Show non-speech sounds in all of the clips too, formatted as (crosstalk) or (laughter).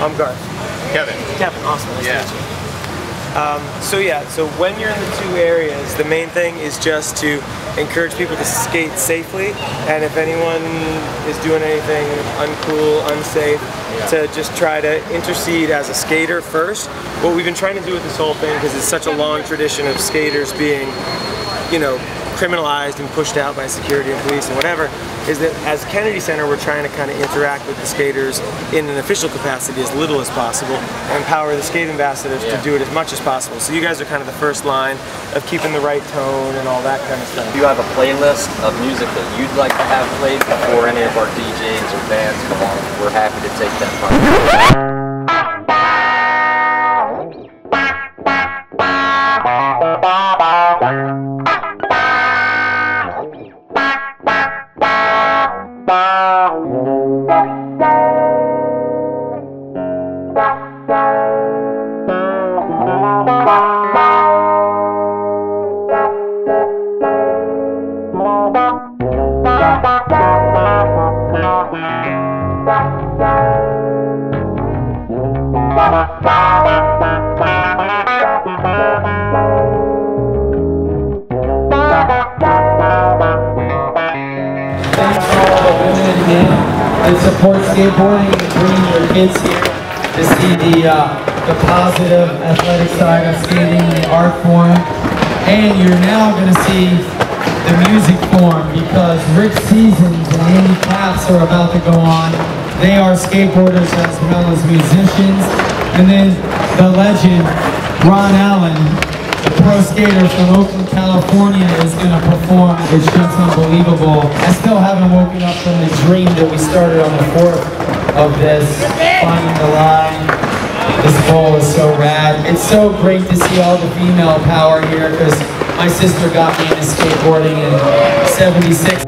I'm Garth. Kevin. Kevin, awesome. Nice Yeah. to meet you. Um, so yeah, so when you're in the two areas, the main thing is just to encourage people to skate safely, and if anyone is doing anything uncool, unsafe, to just try to intercede as a skater first. What we've been trying to do with this whole thing, because it's such a long tradition of skaters being, you know, criminalized and pushed out by security and police and whatever, is that as Kennedy Center, we're trying to kind of interact with the skaters in an official capacity as little as possible and empower the skate ambassadors to do it as much as possible. So you guys are kind of the first line of keeping the right tone and all that kind of stuff. Do you have a playlist of music that you'd like to have played before any of our DJs or bands come on? We're happy to take that part. Thanks (laughs) skateboarding and bringing your kids here to see the, uh, the positive athletic side of skating, the art form. And you're now going to see the music form because Rick Seasons and Andy Capps are about to go on. They are skateboarders as well as musicians. And then the legend, Ron Allen, the pro skater from Oakland, California is going to perform. It's just unbelievable. I still haven't woken up from the dream that we started on the 4th of this, finding the line. This bowl is so rad. It's so great to see all the female power here because my sister got me into skateboarding in 76.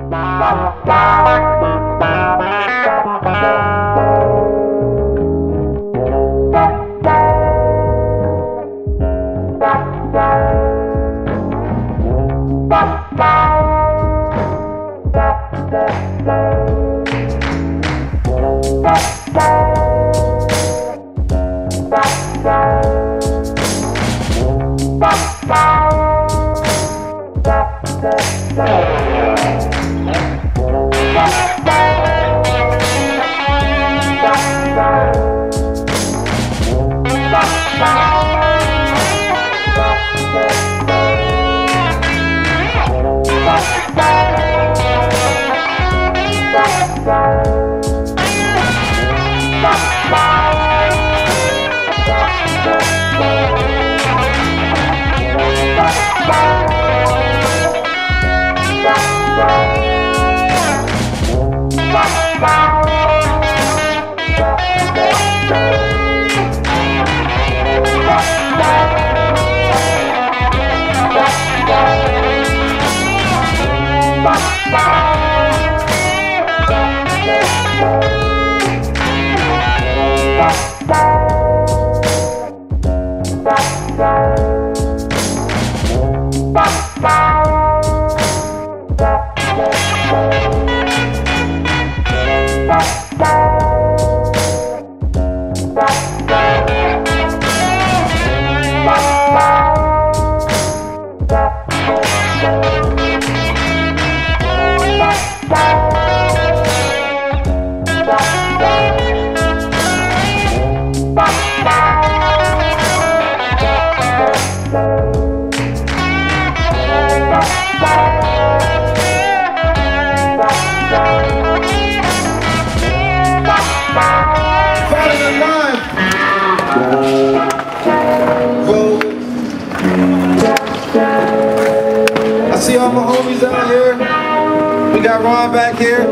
My out here. We got Ron back here.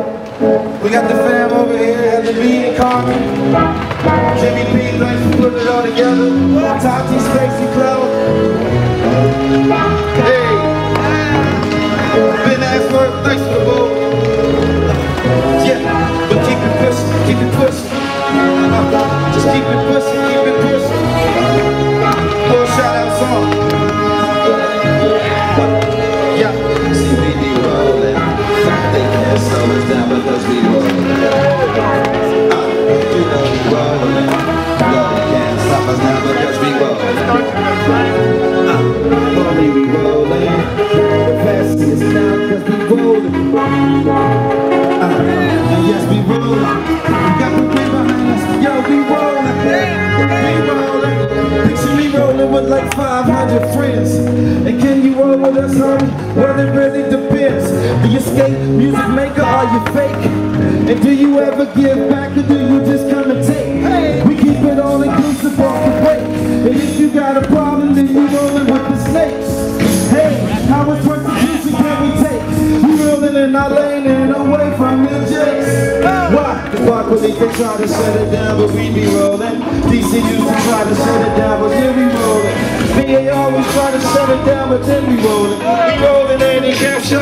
We got the fam over here. Have the meeting Carmen. Jimmy P, thanks for putting it all together. Tati, homie? Well, it really depends. Do you skate, music maker, or you fake? And do you ever give back or do you just come and take? We keep it all inclusive off the break. And if you got a problem, then you rollin' with the snakes. Hey, how much persecution can we take? We rollin' in our lane and away from the jakes. Why? The park police, they try to shut it down, but we be rollin'. DC used to try to shut it down, but then we rollin'. VA always try to shut it down,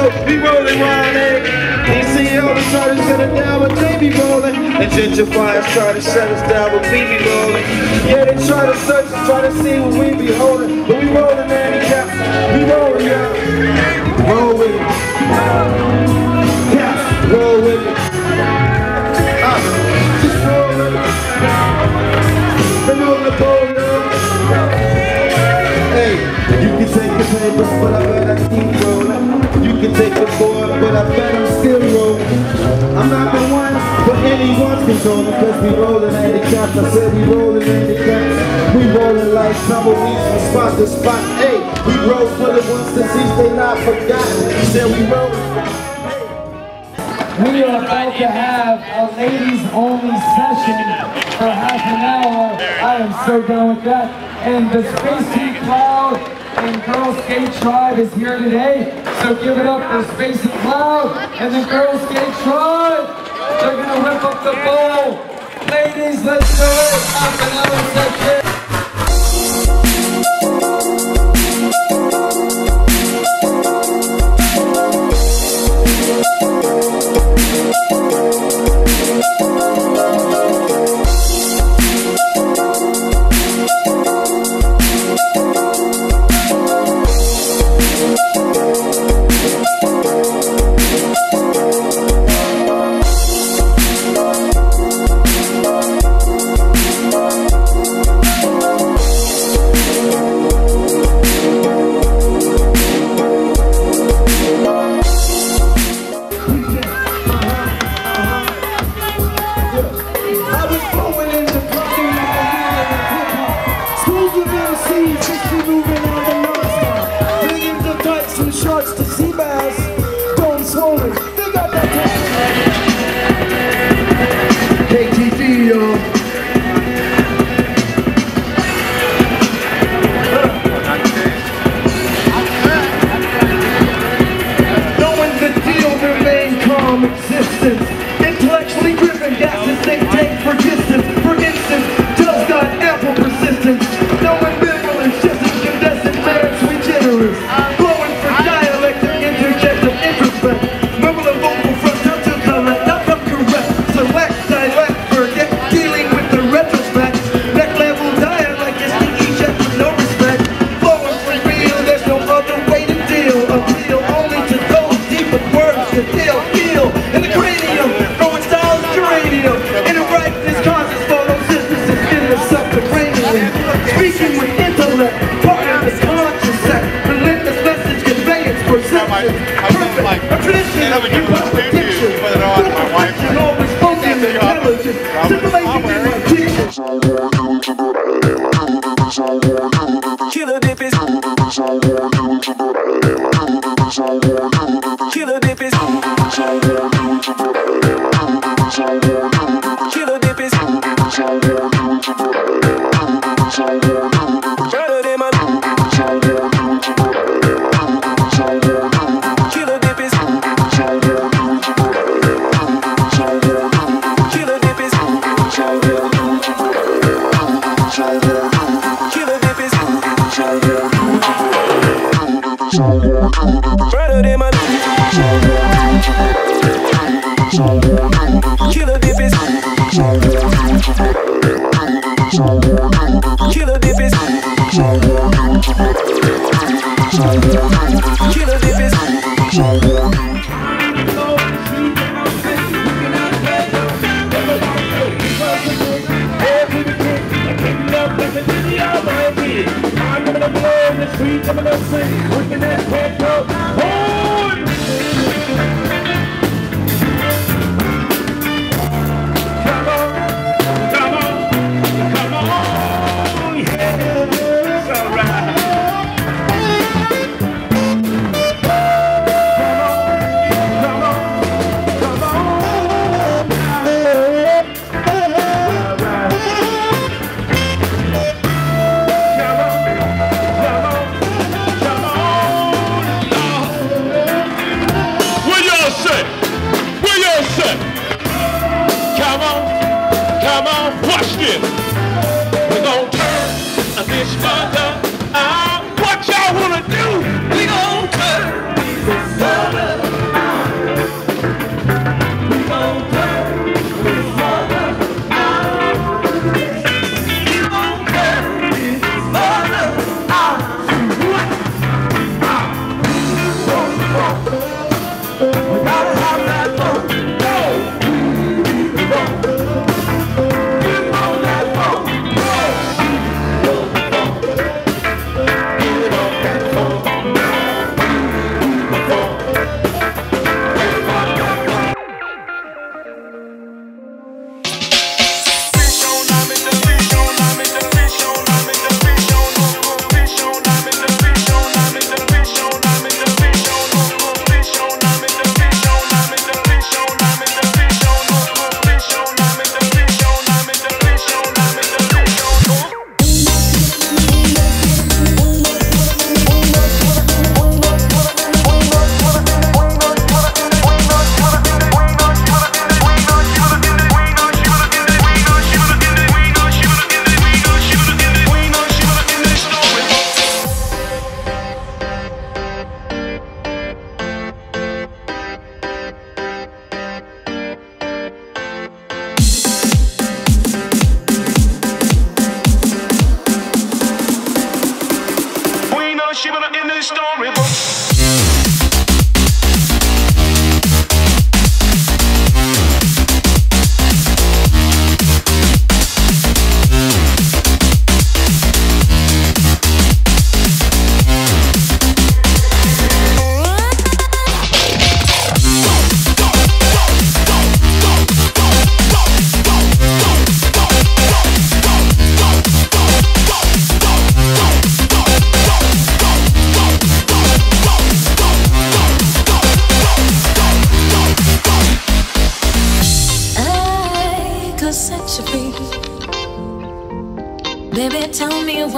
handicap show, we rollin' Ron A. DC always try to shut it down, but they be rollin'. And gentrifiers try to shut us down, but we be rollin'. Yeah, they try to search, try to see what we be holdin'. But we rollin' handicap, we rollin', yeah. Roll with it. But I'm still rolling. I'm not the one, but anyone's controlling, cause we rolling handicaps. I said we rolling handicaps. We rolling like tumbleweeds from spot to spot. Hey, we roll for the ones to see they not forgotten. Said we rolling. We are about to have a ladies only session for half an hour. I am so down with that. And the Spacy Cloud and Girl Skate Tribe is here today. So give it up for Spacy Cloud and the Girl Skate Tribe. They're gonna whip up the bowl. Ladies, let's do it. Half an hour From shorts to sea bass. Killer Killer dip is Every What this. We're gonna turn this mother out. What y'all wanna do? We gonna turn this mother out. We gonna turn this mother out. We gonna turn this mother out. We gotta have that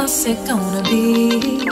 what's it gonna be?